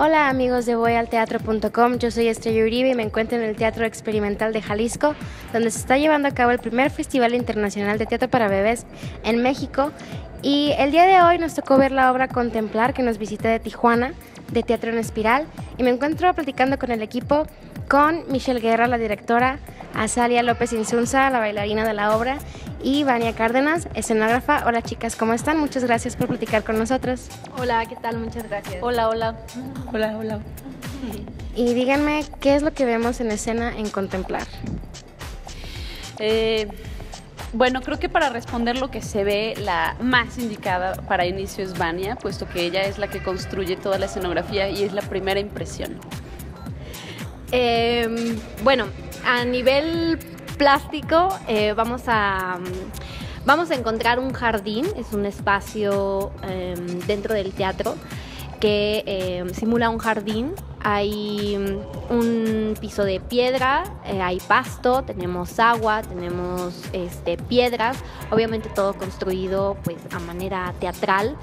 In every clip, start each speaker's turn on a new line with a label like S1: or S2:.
S1: Hola amigos de voyalteatro.com, yo soy Estrella Uribe y me encuentro en el Teatro Experimental de Jalisco, donde se está llevando a cabo el primer Festival Internacional de Teatro para Bebés en México. Y el día de hoy nos tocó ver la obra Contemplar que nos visita de Tijuana, de Teatro en Espiral, y me encuentro platicando con el equipo, con Michelle Guerra, la directora, Azalia López Insunza, la bailarina de la obra, y Vania Cárdenas, escenógrafa. Hola chicas, ¿cómo están? Muchas gracias por platicar con nosotros.
S2: Hola, ¿qué tal? Muchas gracias.
S3: Hola, hola. Hola, hola.
S1: Y díganme, ¿qué es lo que vemos en escena en Contemplar?
S3: Eh, bueno, creo que para responder lo que se ve, la más indicada para inicio es Vania, puesto que ella es la que construye toda la escenografía y es la primera impresión.
S2: Eh, bueno, a nivel plástico eh, vamos a... Vamos a encontrar un jardín, es un espacio em, dentro del teatro que em, simula un jardín. Hay mm, un piso de piedra, eh, hay pasto, tenemos agua, tenemos este, piedras, obviamente todo construido pues a manera teatral,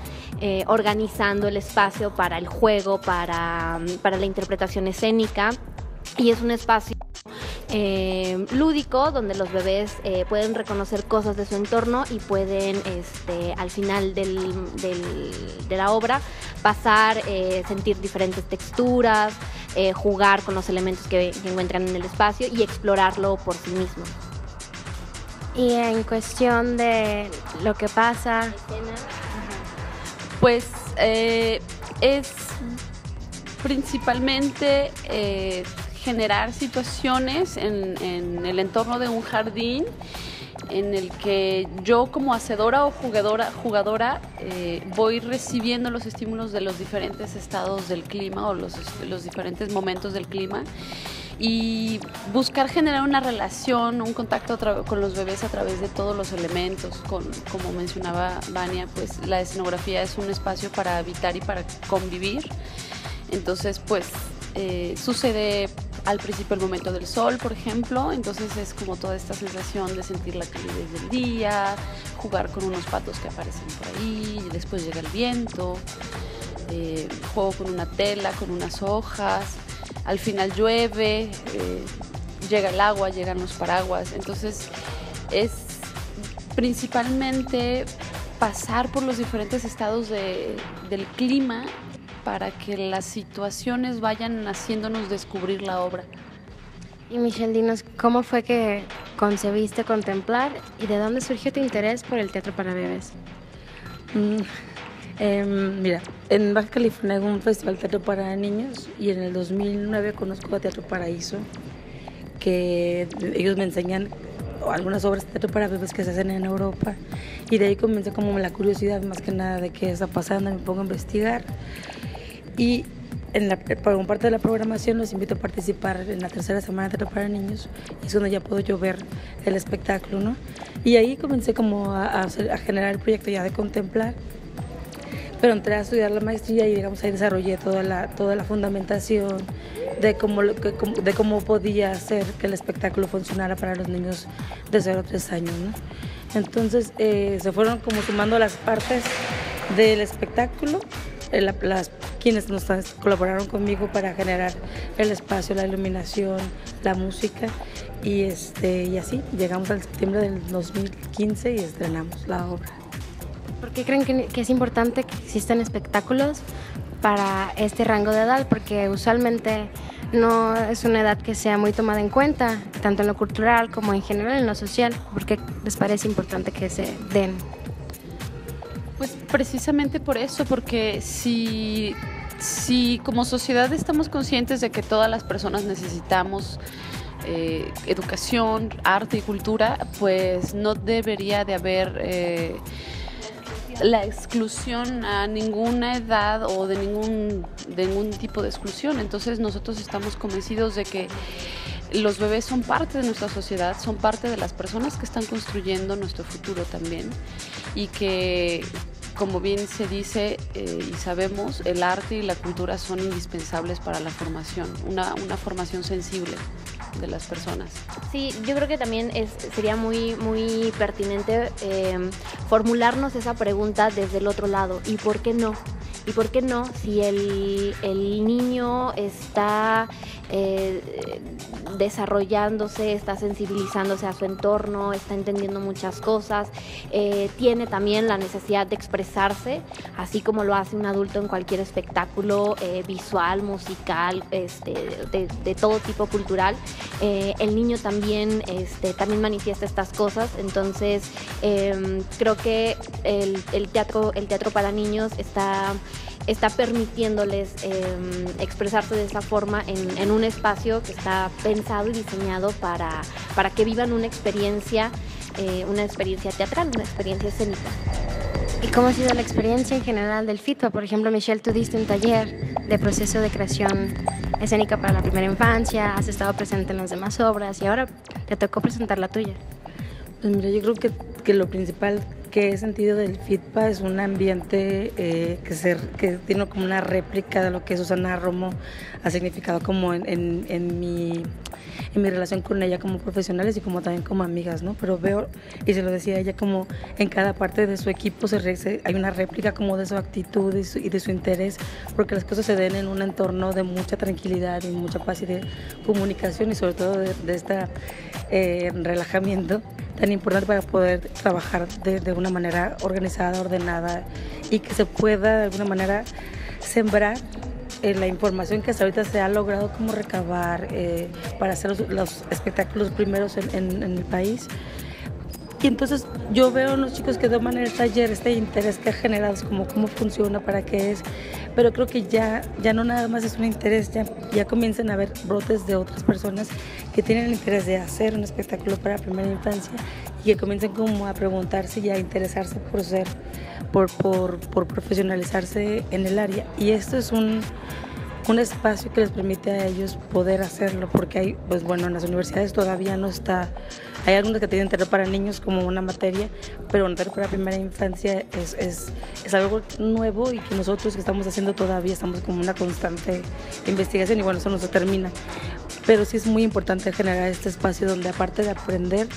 S2: eh, organizando el espacio para el juego, para, mm, para la interpretación escénica. Y es un espacio eh, lúdico donde los bebés eh, pueden reconocer cosas de su entorno y pueden este, al final del, de la obra pasar, eh, sentir diferentes texturas, jugar con los elementos que, encuentran en el espacio y explorarlo por sí mismos.
S1: Y en cuestión de lo que pasa,
S3: pues es principalmente generar situaciones en, el entorno de un jardín en el que yo como hacedora o jugadora, jugadora eh, voy recibiendo los estímulos de los diferentes estados del clima o los, los diferentes momentos del clima y buscar generar una relación, un contacto con los bebés a través de todos los elementos. Con, como mencionaba Vania, pues la escenografía es un espacio para habitar y para convivir. Entonces, pues eh, sucede al principio el momento del sol, por ejemplo, entonces es como toda esta sensación de sentir la calidez del día, jugar con unos patos que aparecen por ahí, y después llega el viento, eh, juego con una tela, con unas hojas, al final llueve, eh, llega el agua, llegan los paraguas, entonces es principalmente pasar por los diferentes estados del clima para que las situaciones vayan haciéndonos descubrir la obra.
S1: Y Michelle, dinos, ¿cómo fue que concebiste Contemplar y de dónde surgió tu interés por el teatro para bebés?
S4: Mm, em, mira, en Baja California hay un festival de teatro para niños y en el 2009 conozco a Teatro Paraíso, que ellos me enseñan algunas obras de teatro para bebés que se hacen en Europa y de ahí comenzó como la curiosidad más que nada de qué está pasando, me pongo a investigar y en la, por parte de la programación los invito a participar en la tercera semana de teatro para niños es donde ya puedo yo ver el espectáculo, ¿no? Y ahí comencé como a, a, generar el proyecto ya de contemplar, pero entré a estudiar la maestría y digamos ahí desarrollé toda la, toda la fundamentación de cómo, de cómo podía hacer que el espectáculo funcionara para los niños de 0 a 3 años, ¿no? Entonces eh, se fueron como sumando las partes del espectáculo eh, las, quienes nos colaboraron conmigo para generar el espacio, la iluminación, la música y, este, y así llegamos al septiembre del 2015 y estrenamos la obra.
S1: ¿Por qué creen que, que es importante que existan espectáculos para este rango de edad? Porque usualmente no es una edad que sea muy tomada en cuenta, tanto en lo cultural como en general en lo social. ¿Por qué les parece importante que se den
S3: pues precisamente por eso, porque si, si como sociedad estamos conscientes de que todas las personas necesitamos eh, educación, arte y cultura, pues no debería de haber eh, la exclusión a ninguna edad o de ningún, de ningún tipo de exclusión. Entonces nosotros estamos convencidos de que los bebés son parte de nuestra sociedad, son parte de las personas que están construyendo nuestro futuro también y que como bien se dice eh, y sabemos, el arte y la cultura son indispensables para la formación, una, una formación sensible de las personas.
S2: Sí, yo creo que también es, sería muy, muy pertinente eh, formularnos esa pregunta desde el otro lado, ¿y por qué no? Y por qué no, si el, el niño está eh, desarrollándose, está sensibilizándose a su entorno, está entendiendo muchas cosas, eh, tiene también la necesidad de expresarse, así como lo hace un adulto en cualquier espectáculo eh, visual, musical, este, de, todo tipo cultural. el niño también, este, también manifiesta estas cosas, entonces em, creo que el, el, teatro, el teatro para niños está está permitiéndoles em, expresarse de esa forma en, un espacio que está pensado y diseñado para, para que vivan una experiencia, eh, una experiencia teatral, una experiencia escénica.
S1: ¿Y cómo ha sido la experiencia en general del FITPA? Por ejemplo, Michelle, tú diste un taller de proceso de creación escénica para la primera infancia, has estado presente en las demás obras y ahora te tocó presentar la tuya.
S4: Pues mira, yo creo que, que lo principal que he sentido del FITPA es un ambiente eh, que, ser, que tiene como una réplica de lo que Susana Romo ha significado como en, en, mi, en mi relación con ella como profesionales y como también como amigas, ¿no? Pero veo, y se lo decía ella, como en cada parte de su equipo se, hay una réplica como de su actitud y, de su interés, porque las cosas se den en un entorno de mucha tranquilidad y mucha paz y de comunicación y sobre todo de, de este eh, relajamiento tan importante para poder trabajar de, de, una manera organizada, ordenada y que se pueda de alguna manera sembrar eh, la información que hasta ahorita se ha logrado como recabar eh, para hacer los, espectáculos primeros en, el país. Y entonces yo veo en los chicos que toman el taller este interés que ha generado, como cómo funciona, para qué es, pero creo que ya, ya no nada más es un interés, ya, ya comienzan a haber brotes de otras personas que tienen el interés de hacer un espectáculo para primera infancia y que comiencen como a preguntarse y a interesarse por ser, por, por, por profesionalizarse en el área. Y esto es un, un espacio que les permite a ellos poder hacerlo, porque hay, pues bueno, en las universidades todavía no está, hay algunos que tienen terror para niños como una materia, pero terror para primera infancia es, es, es, algo nuevo y que nosotros que estamos haciendo todavía estamos como una constante investigación y bueno, eso no se termina. Pero sí es muy importante generar este espacio donde aparte de aprender,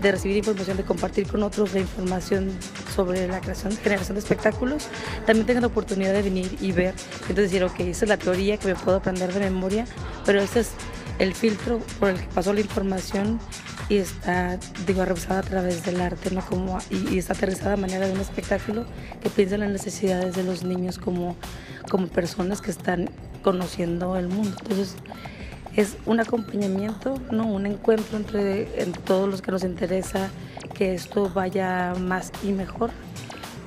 S4: de recibir información, de compartir con otros la información sobre la creación, generación de espectáculos, también tengan la oportunidad de venir y ver, entonces decir, ok, esa es la teoría que me puedo aprender de memoria, pero ese es el filtro por el que pasó la información y está, digo, revisada a través del arte, ¿no? Como, y, está aterrizada a manera de un espectáculo que piensa en las necesidades de los niños como, como personas que están conociendo el mundo. Entonces, es un acompañamiento, ¿no? un encuentro entre, todos los que nos interesa que esto vaya más y mejor.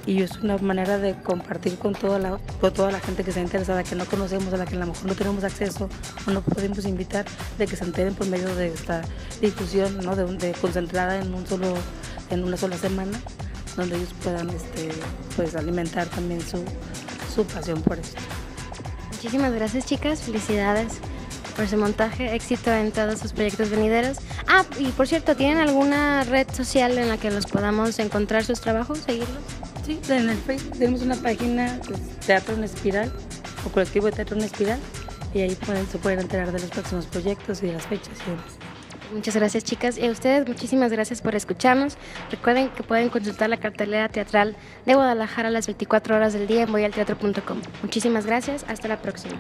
S4: Y es una manera de compartir con toda la, con toda la gente que está interesada, que no conocemos, a la que a lo mejor no tenemos acceso o no podemos invitar, de que se enteren por medio de esta difusión, ¿no? de, concentrada en, un solo, en una sola semana, donde ellos puedan este, pues, alimentar también su, su pasión por esto.
S1: Muchísimas gracias chicas, felicidades por su montaje, éxito en todos sus proyectos venideros. Ah, y por cierto, ¿tienen alguna red social en la que los podamos encontrar sus trabajos, seguirlos?
S4: Sí, en el Facebook tenemos una página, Teatro en Espiral, o colectivo de Teatro en Espiral, y ahí pueden, se pueden enterar de los próximos proyectos y de las fechas y demás.
S1: Muchas gracias chicas y a ustedes muchísimas gracias por escucharnos. Recuerden que pueden consultar la cartelera teatral de Guadalajara a las 24 horas del día en voyalteatro.com. Muchísimas gracias, hasta la próxima.